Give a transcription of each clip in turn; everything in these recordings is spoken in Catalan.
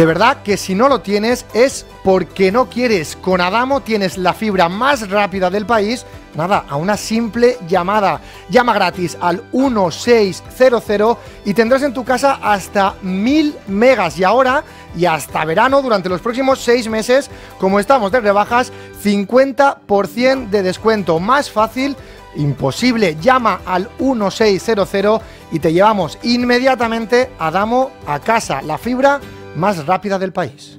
De verdad que si no lo tienes es porque no quieres. Con Adamo tienes la fibra más rápida del país. Nada, a una simple llamada. Llama gratis al 1600 y tendrás en tu casa hasta 1000 megas. Y ahora y hasta verano, durante los próximos seis meses, como estamos de rebajas, 50% de descuento. Más fácil imposible. Llama al 1600 y te llevamos inmediatamente a Damo a casa. La fibra más rápida del país.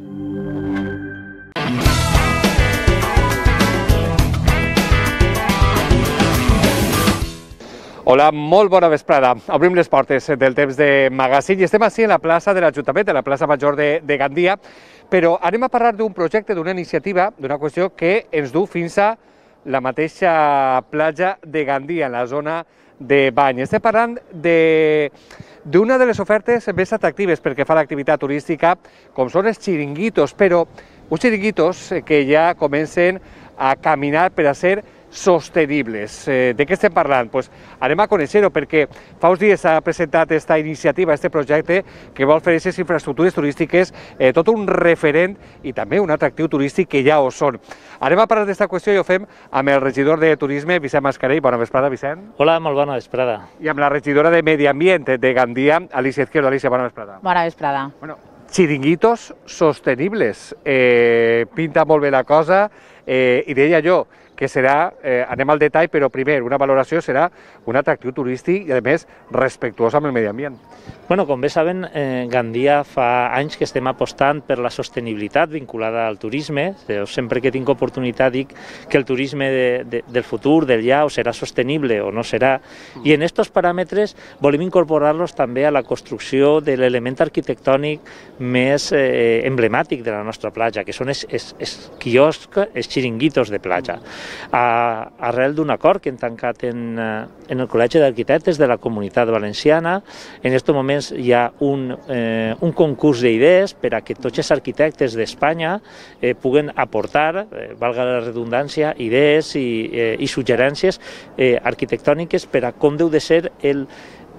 Hola, molt bona vesprada. Obrim les portes del temps de magazín i estem així en la plaça de l'Ajuntament, a la plaça Major de, de Gandia, però anem a parlar d'un projecte, d'una iniciativa, d'una qüestió que ens du fins a la mateixa platja de Gandia, en la zona de bany. Estem parlant de d'una de les ofertes més atractives perquè fa l'activitat turística, com són els xiringuitos, però uns xiringuitos que ja comencen a caminar per a ser sostenibles. Eh, de què estem parlant? Pues anem a conèixer-ho perquè fa uns dies s'ha presentat aquesta iniciativa, aquest projecte que vol fer aquestes infraestructures turístiques eh, tot un referent i també un atractiu turístic que ja ho són. Anem a parlar d'aquesta qüestió i ho fem amb el regidor de Turisme, Vicent Mascarell. Bona vesprada, Vicent. Hola, molt bona vesprada. I amb la regidora de Medi Ambient de Gandia, Alicia Izquierdo. Alicia, bona vesprada. Bona vesprada. Bueno, chiringuitos sostenibles. Eh, pinta molt bé la cosa eh, i deia jo, que serà, eh, anem al detall, però primer, una valoració serà un atractiu turístic i, a més, respectuós amb el medi ambient. Bueno, com bé saben, eh, Gandia fa anys que estem apostant per la sostenibilitat vinculada al turisme. Jo sempre que tinc oportunitat dic que el turisme de, de, del futur, del ja, o serà sostenible o no serà. I en aquests paràmetres volem incorporar-los també a la construcció de l'element arquitectònic més eh, emblemàtic de la nostra platja, que són els, els, els quioscs, els xiringuitos de platja. A, arrel d'un acord que hem tancat en, en el Col·legi d'Arquitectes de la Comunitat Valenciana, en aquest moment hi ha un, eh, un concurs d'idees per a que tots els arquitectes d'Espanya eh, puguen aportar, eh, valga la redundància, idees i, eh, i suggerències eh, arquitectòniques per a com deu de ser el,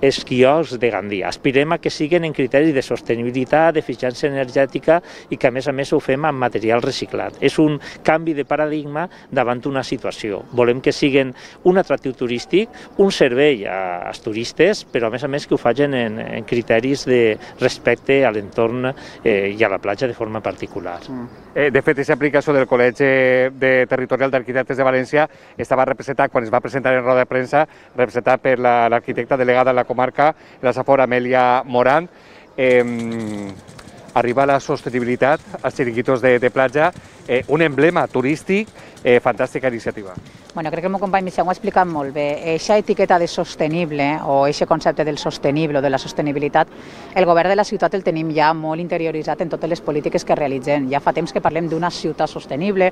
els quioscs de Gandia. Aspirem a que siguin en criteris de sostenibilitat, d'eficiència energètica i que a més a més ho fem amb material reciclat. És un canvi de paradigma davant una situació. Volem que siguin un atractiu turístic, un servei a, als turistes, però a més a més que ho facin en, en criteris de respecte a l'entorn eh, i a la platja de forma particular. Mm. Eh, de fet, aquesta aplicació del Col·legi de Territorial d'Arquitectes de València estava representat, quan es va presentar en roda de premsa, representat per l'arquitecta la, delegada de la comarca, la Safor Amèlia Morant. Eh, arriba la sostenibilitat als xiringuitos de, de platja, eh, un emblema turístic, eh, fantàstica iniciativa. Bueno, crec que el meu company Michel ho ha explicat molt bé. Eixa etiqueta de sostenible o eixe concepte del sostenible o de la sostenibilitat, el govern de la ciutat el tenim ja molt interioritzat en totes les polítiques que realitzem. Ja fa temps que parlem d'una ciutat sostenible,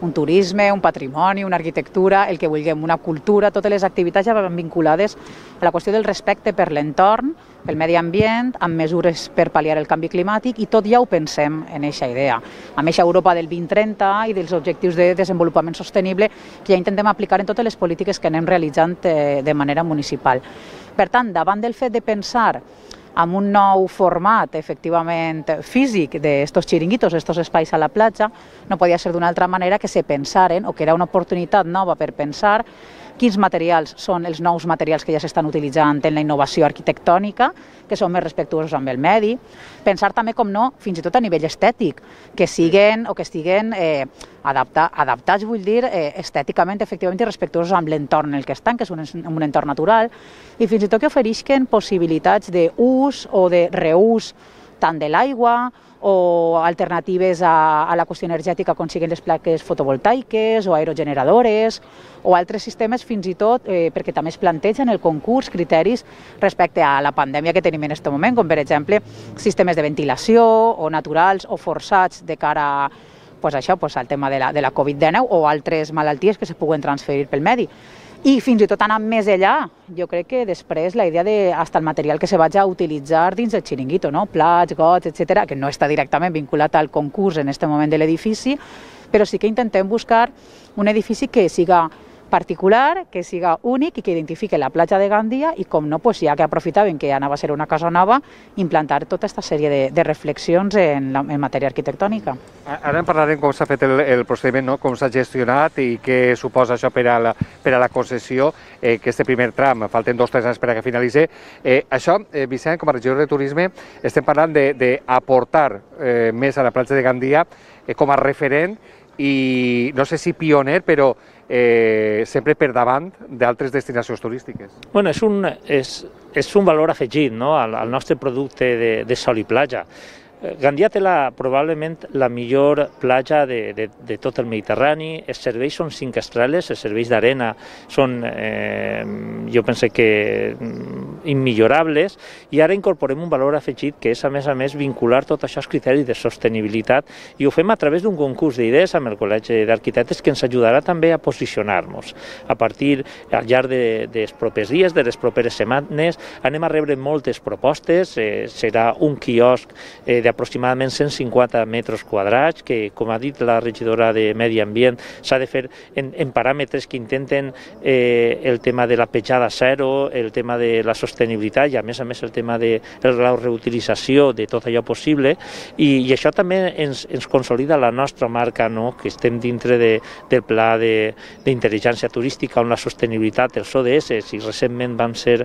un turisme, un patrimoni, una arquitectura, el que vulguem, una cultura, totes les activitats ja van vinculades a la qüestió del respecte per l'entorn, pel medi ambient, amb mesures per pal·liar el canvi climàtic i tot ja ho pensem en aquesta idea. Amb aquesta Europa del 2030 i dels objectius de desenvolupament sostenible que ja intentem aplicar en totes les polítiques que anem realitzant eh, de manera municipal. Per tant, davant del fet de pensar amb un nou format, efectivament, físic d'estos xiringuitos, estos espais a la platja, no podia ser d'una altra manera que se pensaren, o que era una oportunitat nova per pensar quins materials són els nous materials que ja s'estan utilitzant en la innovació arquitectònica, que són més respectuosos amb el medi. Pensar també, com no, fins i tot a nivell estètic, que siguen o que estiguen eh, adapta, adaptats, vull dir, eh, estèticament, efectivament, i respectuosos amb l'entorn en el que estan, que és un, un entorn natural, i fins i tot que oferisquen possibilitats d'ús o de reús tant de l'aigua o alternatives a, a la qüestió energètica com siguin les plaques fotovoltaiques o aerogeneradores o altres sistemes fins i tot eh, perquè també es plantegen el concurs criteris respecte a la pandèmia que tenim en aquest moment, com per exemple sistemes de ventilació o naturals o forçats de cara a pues això, pues, al tema de la, de la Covid-19 o altres malalties que se puguen transferir pel medi. I fins i tot anant més allà, jo crec que després la idea de hasta el material que se vagi a utilitzar dins del xiringuito, no? plats, gots, etc, que no està directament vinculat al concurs en aquest moment de l'edifici, però sí que intentem buscar un edifici que siga particular, que siga únic i que identifique la platja de Gandia i com no, pues, ja que aprofitaven que anava a ser una casa nova, implantar tota aquesta sèrie de, de reflexions en, la, en matèria arquitectònica. Ara en parlarem com s'ha fet el, el procediment, no? com s'ha gestionat i què suposa això per a la, per a la concessió, eh, que este primer tram, falten dos o tres anys per a que finalitzi. Eh, això, eh, Vicent, com a regidor de turisme, estem parlant d'aportar eh, més a la platja de Gandia eh, com a referent i no sé si pioner, però eh, sempre per davant d'altres destinacions turístiques. Bueno, és un, és, és un valor afegit no? al, al nostre producte de, de sol i platja. Gandia té la, probablement la millor platja de, de, de tot el Mediterrani, els serveis són cinc estrelles, els serveis d'arena. Són, eh, jo penso que mm, immillorables, i ara incorporem un valor afegit que és, a més a més, vincular tot això als criteris de sostenibilitat, i ho fem a través d'un concurs d'idees amb el Col·legi d'Arquitectes que ens ajudarà també a posicionar-nos. A partir, al llarg de, dels propers dies, de les properes setmanes, anem a rebre moltes propostes, eh, serà un quiosc eh, de aproximadament 150 metres quadrats, que, com ha dit la regidora de Medi Ambient, s'ha de fer en, en paràmetres que intenten eh, el tema de la petjada zero, el tema de la sostenibilitat i, a més a més, el tema de la reutilització de tot allò possible. I, i això també ens, ens consolida la nostra marca, no? que estem dintre de, del pla d'intel·ligència turística on la sostenibilitat, els ODS, i recentment van ser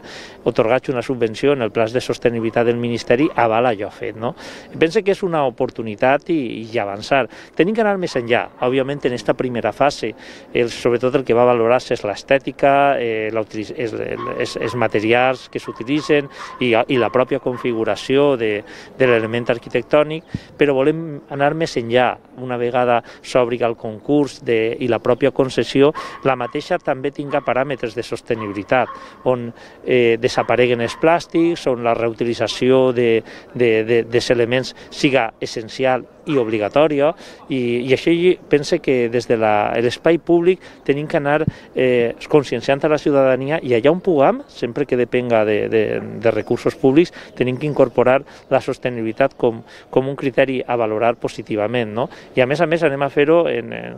otorgats una subvenció en el pla de sostenibilitat del Ministeri, avala allò fet. No? Pense que és una oportunitat i, i avançar. Tenim que anar més enllà. Òbviament, en aquesta primera fase, el, sobretot el que va valorar és l'estètica, eh, els, els, els materials que s'utilitzen i, i la pròpia configuració de, de l'element arquitectònic, però volem anar més enllà. Una vegada s'obri el concurs de, i la pròpia concessió, la mateixa també tinga paràmetres de sostenibilitat, on eh, desapareguen els plàstics, on la reutilització de, de, de, de elements siga essencial i obligatòria i, i això pense que des de l'espai públic tenim que anar eh, conscienciant a la ciutadania i allà on puguem, sempre que depenga de, de, de recursos públics, tenim que incorporar la sostenibilitat com, com un criteri a valorar positivament. No? I a més a més anem a fer-ho,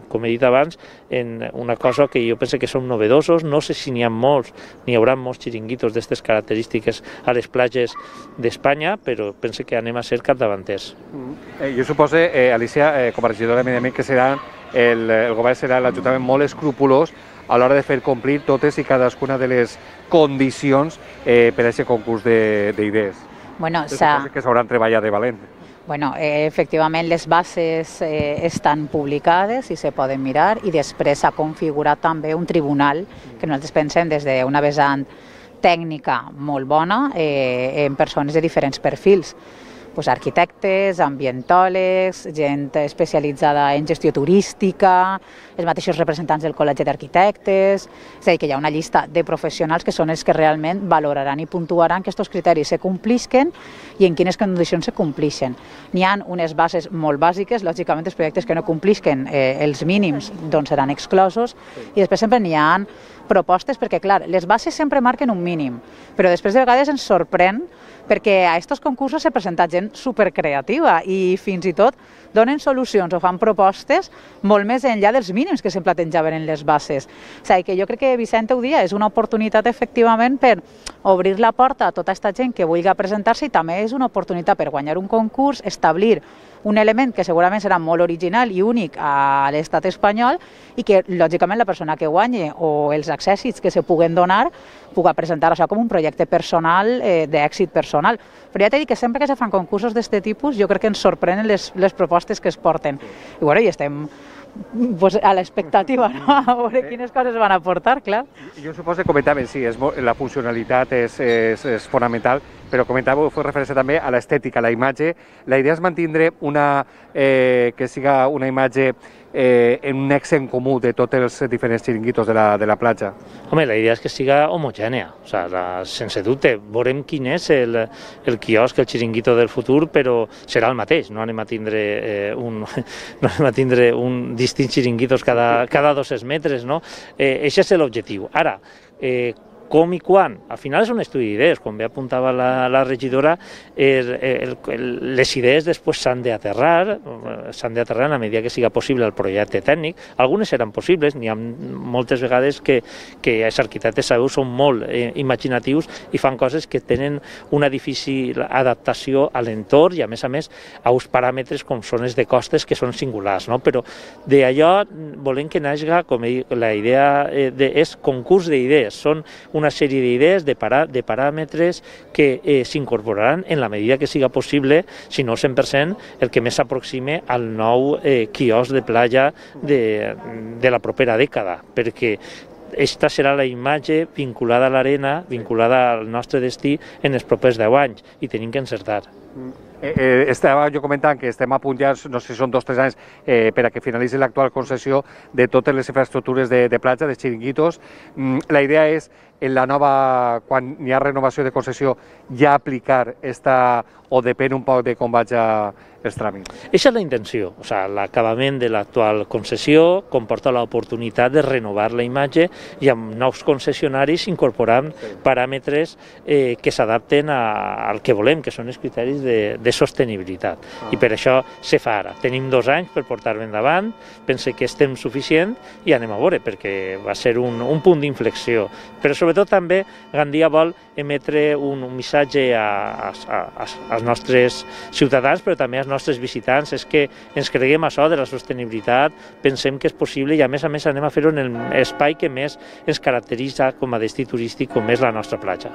com he dit abans, en una cosa que jo penso que són novedosos, no sé si n'hi ha molts, n'hi haurà molts xiringuitos d'aquestes característiques a les platges d'Espanya, però penso que anem a ser capdavanters. Mm. Eh, jo suposo eh, Alicia, eh, com a regidora de Medi que serà el, el govern serà l'Ajuntament molt escrupulós a l'hora de fer complir totes i cadascuna de les condicions eh, per a aquest concurs d'idees. Bueno, que s'hauran treballat de valent. Bueno, eh, efectivament les bases eh, estan publicades i se poden mirar i després s'ha configurat també un tribunal que nosaltres pensem des d'una vessant tècnica molt bona eh, en persones de diferents perfils pues, arquitectes, ambientòlegs, gent especialitzada en gestió turística, els mateixos representants del Col·legi d'Arquitectes, és a dir, que hi ha una llista de professionals que són els que realment valoraran i puntuaran que aquests criteris se complisquen i en quines condicions se complixen. N'hi ha unes bases molt bàsiques, lògicament els projectes que no complisquen eh, els mínims doncs seran exclosos i després sempre n'hi ha propostes perquè, clar, les bases sempre marquen un mínim, però després de vegades ens sorprèn perquè a aquests concursos s'ha presentat gent supercreativa i fins i tot donen solucions o fan propostes molt més enllà dels mínims que sempre plantejaven en les bases. O sigui, que jo crec que Vicente ho dia, és una oportunitat efectivament per obrir la porta a tota aquesta gent que vulgui presentar-se i també és una oportunitat per guanyar un concurs, establir un element que segurament serà molt original i únic a l'estat espanyol i que, lògicament, la persona que guanyi o els accèssits que se puguen donar puga presentar això com un projecte personal, eh, d'èxit personal. Però ja t'he dit que sempre que se fan concursos d'aquest tipus jo crec que ens sorprenen les, les propostes que es porten. I, bueno, i estem pues, a l'expectativa, no? a veure quines coses van aportar, clar. Jo suposo que comentàvem, sí, és, la funcionalitat és, és, és fonamental, però comentàveu, fos referència també a l'estètica, a la imatge. La idea és mantindre una, eh, que siga una imatge eh, en un ex en comú de tots els diferents xiringuitos de la, de la platja? Home, la idea és que siga homogènea, o sea, la, sense dubte. Veurem quin és el, el quiosc, el xiringuito del futur, però serà el mateix, no anem a tindre, eh, un, no anem a tindre un distints xiringuitos cada, cada 200 metres, no? Eh, això és l'objectiu. Ara, eh, Com i quan? Al final és un estudi d'idees, com bé apuntava la, la regidora, el, el, el, les idees després s'han d'aterrar, s'han d'aterrar a medida que siga possible el projecte tècnic. Algunes seran possibles, n'hi ha moltes vegades que, que els arquitectes sabeu són molt eh, imaginatius i fan coses que tenen una difícil adaptació a l'entorn i a més a més a uns paràmetres com són els de costes que són singulars, no? però d'allò volem que nagi com la idea eh, de, és concurs d'idees, són una sèrie d'idees, de, parà, de paràmetres que eh, s'incorporaran en la medida que siga possible, si no 100%, el que més s'aproxime al nou eh, quios de platja de, de la propera dècada, perquè esta serà la imatge vinculada a l'arena, vinculada al nostre destí en els propers 10 anys i tenim que encertar. Eh, eh, estava jo comentant que estem a punt ja, no sé si són dos o tres anys, eh, per a que finalitzi l'actual concessió de totes les infraestructures de, de platja, de xiringuitos. Mm, la idea és, en la nova, quan hi ha renovació de concessió, ja aplicar esta, o depèn un poc de com vaig a, els tràmits. Aquesta és la intenció, o sigui, l'acabament de l'actual concessió comporta l'oportunitat de renovar la imatge i amb nous concessionaris incorporant sí. paràmetres eh, que s'adapten al que volem, que són els criteris de, de sostenibilitat. Ah. I per això se fa ara. Tenim dos anys per portar-ho endavant, pense que estem suficient i anem a veure, perquè va ser un, un punt d'inflexió. Però sobretot també Gandia vol emetre un, un missatge a, a, a, als nostres ciutadans, però també als nostres visitants, és que ens creguem això de la sostenibilitat, pensem que és possible i a més a més anem a fer-ho en l'espai que més ens caracteritza com a destí turístic, com és la nostra platja.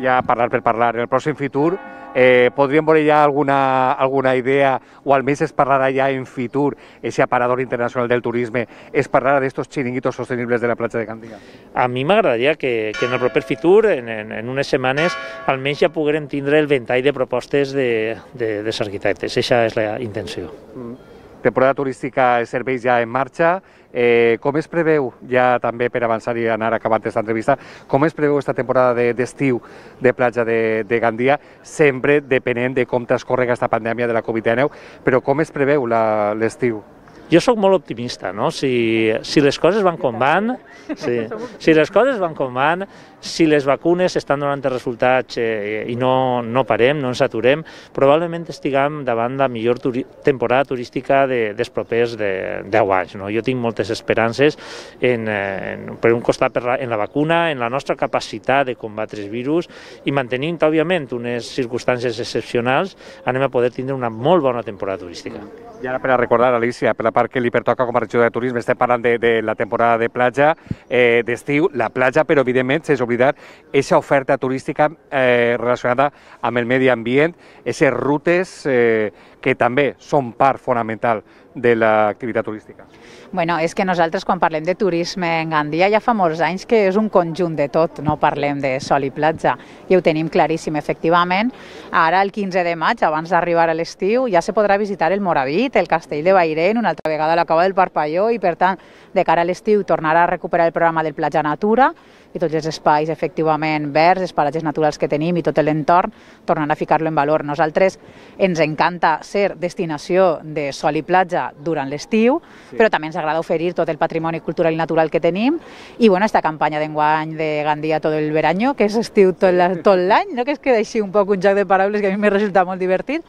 Ja parlar per parlar, el pròxim futur eh, podríem veure ja alguna, alguna idea, o almenys es parlarà ja en futur, ese aparador internacional del turisme, es parlarà d'estos xiringuitos sostenibles de la platja de Gandia? A mi m'agradaria que, que en el proper futur, en, en, en unes setmanes, almenys ja poguérem tindre el ventall de propostes de, de, dels arquitectes. Aquesta és la intenció. Mm. Temporada turística de serveis ja en marxa, Eh, com es preveu, ja també per avançar i anar acabant aquesta entrevista, com es preveu aquesta temporada d'estiu de, de platja de, de Gandia, sempre depenent de com transcorre aquesta pandèmia de la Covid-19, però com es preveu l'estiu? Jo sóc molt optimista, no? Si, si les coses van com van, sí, si les coses van com van, si les vacunes estan donant resultats eh, i no, no parem, no ens aturem, probablement estiguem davant la millor turi temporada turística de, dels propers de 10 anys. No? Jo tinc moltes esperances en, en, per un costat per la, en la vacuna, en la nostra capacitat de combatre els virus i mantenint, òbviament, unes circumstàncies excepcionals, anem a poder tindre una molt bona temporada turística. I ara per a recordar, Alicia, per la part que li pertoca com a regidor de turisme, estem parlant de, de la temporada de platja, eh, d'estiu, la platja, però evidentment, sense oblidar, aquesta oferta turística eh, relacionada amb el medi ambient, aquestes rutes eh, que també són part fonamental de l'activitat turística. Bueno, és que nosaltres quan parlem de turisme en Gandia ja fa molts anys que és un conjunt de tot, no parlem de sol i platja, i ho tenim claríssim, efectivament. Ara, el 15 de maig, abans d'arribar a l'estiu, ja se podrà visitar el Moravit, el Castell de Bairén, una altra vegada la Cova del Parpalló, i per tant, de cara a l'estiu, tornarà a recuperar el programa del Platja Natura, i tots els espais efectivament verds, els paratges naturals que tenim i tot l'entorn, tornant a ficar-lo en valor. Nosaltres ens encanta ser destinació de sol i platja durant l'estiu, sí. però també ens agrada oferir tot el patrimoni cultural i natural que tenim i bueno, esta campanya d'enguany de Gandia tot el veranyo, que és estiu tot l'any, no? que es queda així un poc un joc de paraules que a mi me resulta molt divertit,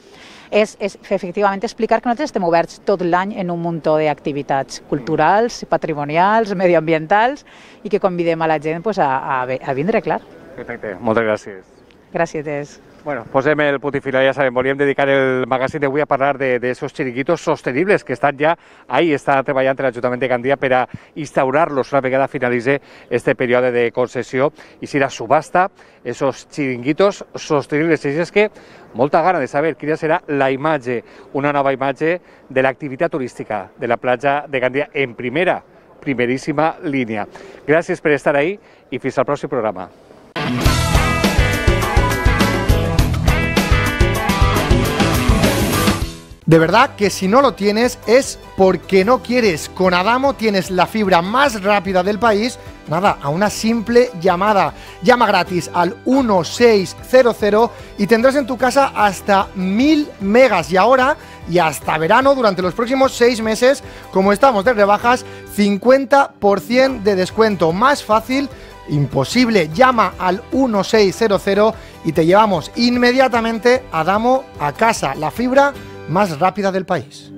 és, és efectivament explicar que nosaltres estem oberts tot l'any en un muntó d'activitats culturals, patrimonials, medioambientals i que convidem a la gent pues, a, a, a vindre, clar. Perfecte, moltes gràcies. Gràcies. Bueno, posem el final, ja sabem, volíem dedicar el magazín d'avui a parlar de, xiringuitos sostenibles que estan ja, ahí està treballant l'Ajuntament de Gandia per a instaurar-los una vegada finalitze este període de concessió i si la subhasta, esos xiringuitos sostenibles. I és que molta gana de saber quina serà la imatge, una nova imatge de l'activitat turística de la platja de Gandia en primera, primeríssima línia. Gràcies per estar ahí i fins al pròxim programa. De verdad que si no lo tienes es porque no quieres. Con Adamo tienes la fibra más rápida del país. Nada, a una simple llamada. Llama gratis al 1600 y tendrás en tu casa hasta 1000 megas. Y ahora y hasta verano, durante los próximos 6 meses, como estamos de rebajas, 50% de descuento. Más fácil imposible. Llama al 1600 y te llevamos inmediatamente a Damo a casa, la fibra más rápida del país.